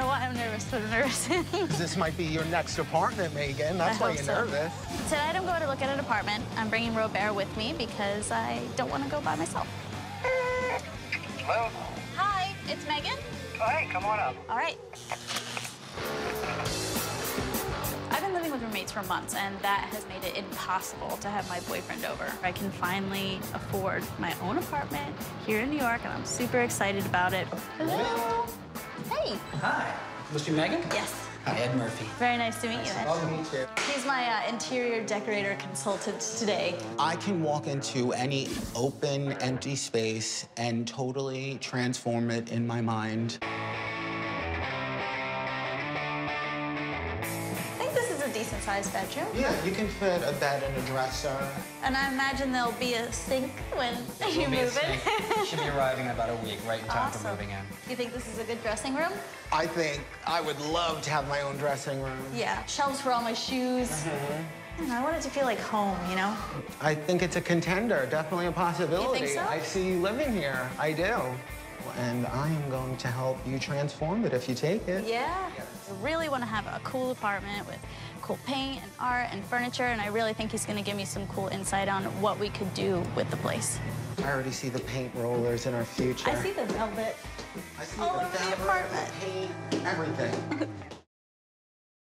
sort of nervous. But I'm nervous. this might be your next apartment, Megan. That's I why hope you're so. nervous. Tonight I'm going to look at an apartment. I'm bringing Robert with me because I don't want to go by myself. Hello? Hi, it's Megan. Oh, hey, come on up. All right. I've been living with roommates for months, and that has made it impossible to have my boyfriend over. I can finally afford my own apartment here in New York, and I'm super excited about it. Hello. Hey. Hi. Must be Megan? Yes. Hi, Ed Murphy. Very nice to meet you. Ed. to meet you. He's my uh, interior decorator consultant today. I can walk into any open, empty space and totally transform it in my mind. Think this is a decent sized bedroom. Yeah, you can fit a bed and a dresser. And I imagine there'll be a sink when you Will be a move in. Should be arriving in about a week, right in time for moving in. You think this is a good dressing room? I think I would love to have my own dressing room. Yeah. Shelves for all my shoes. Mm-hmm. I want it to feel like home, you know? I think it's a contender, definitely a possibility. You think so? I see you living here. I do. And I am going to help you transform it if you take it. Yeah. I really want to have a cool apartment with cool paint and art and furniture, and I really think he's going to give me some cool insight on what we could do with the place. I already see the paint rollers in our future. I see the velvet. I see all the over the apartment. paint, everything.